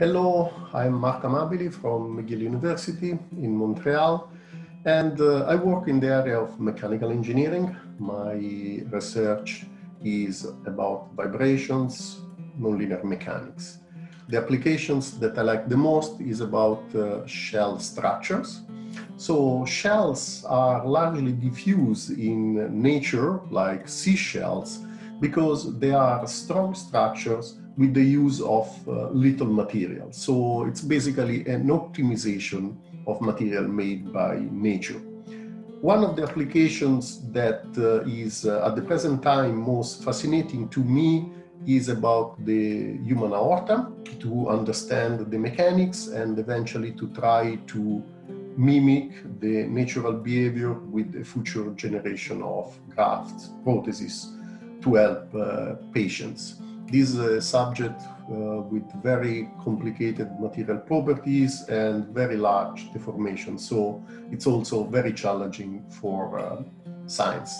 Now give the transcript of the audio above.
Hello, I'm Marco Amabili from McGill University in Montreal, and uh, I work in the area of mechanical engineering. My research is about vibrations, nonlinear mechanics. The applications that I like the most is about uh, shell structures. So shells are largely diffuse in nature, like seashells, because they are strong structures with the use of uh, little material. So it's basically an optimization of material made by nature. One of the applications that uh, is uh, at the present time most fascinating to me is about the human aorta to understand the mechanics and eventually to try to mimic the natural behavior with the future generation of grafts, prostheses to help uh, patients. This is a subject uh, with very complicated material properties and very large deformation. So it's also very challenging for uh, science.